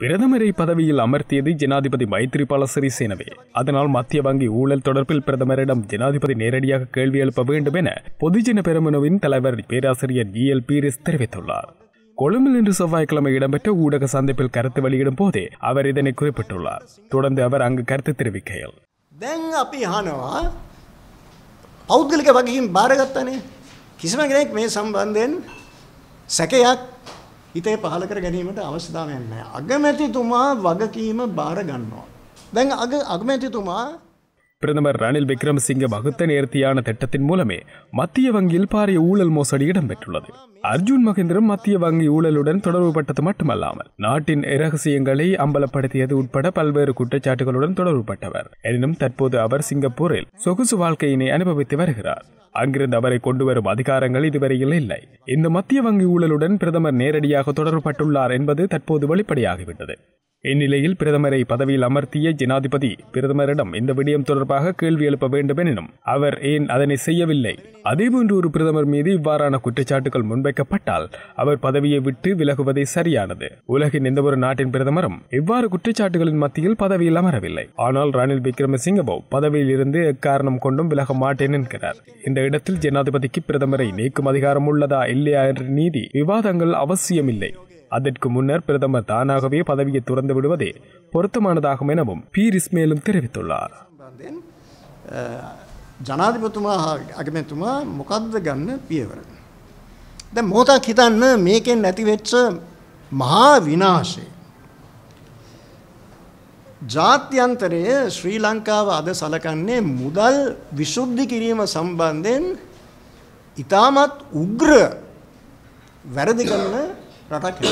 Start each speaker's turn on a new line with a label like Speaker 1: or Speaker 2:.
Speaker 1: பிரதமரை பதவியில் அமர்த்தியது ஜனாதிபதி மைத்ரிபால சிறிசேனவே அதனால் மத்திய வங்கி ஊழல் தொடர்பில் பிரதமரிடம் ஜனாதிபதி நேரடியாக கேள்வி எழுப்ப வேண்டும் என பொதுஜன பெருமனுவின் தலைவர் பேராசிரியர் ஜி எல் பீரிஸ் தெரிவித்துள்ளார் கொழும்பில் இன்று செவ்வாய்க்கிழமை இடம்பெற்ற ஊடக சந்திப்பில் கருத்து வெளியிடும் போதே அவர் இதனை குறிப்பிட்டுள்ளார் தொடர்ந்து அவர் அங்கு கருத்து தெரிவிக்கையில்
Speaker 2: දැන් අපි අහනවා පෞද්ගලික වගකීම් බාරගත්තනේ කිසිම කෙනෙක් මේ සම්බන්ධයෙන් සැකයක් හිතේ පහල කර ගැනීමට අවස්ථාවක් නැහැ. අගමැතිතුමා වගකීම බාර ගන්නවා. දැන් අග අගමැතිතුමා
Speaker 1: பிரதமர் ரணில் விக்ரமசிங்க வகுத்த நேர்த்தியான திட்டத்தின் மூலமே மத்திய வங்கியில் பாரிய ஊழல் மோசடி இடம்பெற்றுள்ளது. அர்ஜுன் மகேந்திரம் மத்திய வங்கி ஊழலுடன் தொடர்புபட்டது மட்டுமல்லாமல் நாட்டின் இரகசியங்களை அம்பலப்படுத்தியது உட்பட பல்வேறு குற்றச்சாட்டுகளுடன் தொடர்புபட்டவர். எனினும் தற்போது அவர் சிங்கப்பூரில் சொகுசு வாழ்க்கையினை அனுபவித்து வருகிறார். அங்கிருந்து அவரை கொண்டு வரும் அதிகாரங்கள் இதுவரையில் இல்லை. இந்த மத்திய வங்கி ஊழலுடன் பிரதமர் நேரடியாக தொடர்புபட்டுள்ளார் என்பது தற்போது வெளிப்படையாகிவிட்டது. இந்நிலையில் பிரதமரை பதவியில் அமர்த்திய ஜனாதிபதி பிரதமரிடம் இந்த விடயம் தொடர்பாக கேள்வி எழுப்ப வேண்டும் எனினும் அவர் ஏன் அதனை செய்யவில்லை? அதேபோன்று ஒரு பிரதமர் மீது இவ்வாறான குற்றச்சாட்டுகள் முன்வைக்கப்பட்டால் அவர் பதவியை விட்டு விலகுவதே சரியானது. உலகின் எந்தவொரு நாட்டின் பிரதமரும் இவ்வாறு குற்றச்சாட்டுகளின் மத்தியில் பதவியில் அமரவில்லை. ஆனால் ரணில் விக்ரமசிங்கவோ பதவியில் இருந்து எக்காரணம் கொண்டும் விலக மாட்டேன் என்கிறார். இந்த இடத்தில் ஜனாதிபதிக்கு பிரதமரை நீக்கும் அதிகாரம் உள்ளதா இல்லையா என்ற நீதி விவாதங்கள் அவசியமில்லை. அதற்கு முன்னர் பிரதமர் தானாகவே பதவியை துறந்து விடுவதே பொருத்தமானதாகும் எனவும் பீரிஸ் மேலும் தெரிவித்துள்ளார்
Speaker 2: සම්බන්ධයෙන් අ, ජනාධිපතුමා හා අගමැතුමා මොකක්ද ගන්න පියවර. දැ මොහොතක් හිතන්න මේකෙන් නැතිවෙච්ච මහා විනාශය. ජාත්‍යන්තරය ශ්‍රී ලංකාව අද සලකන්නේ මුදල් විශුද්ධි කිරීම සම්බන්ධයෙන් ඉතාමත් උග්‍ර වැරදි කරන 让他停。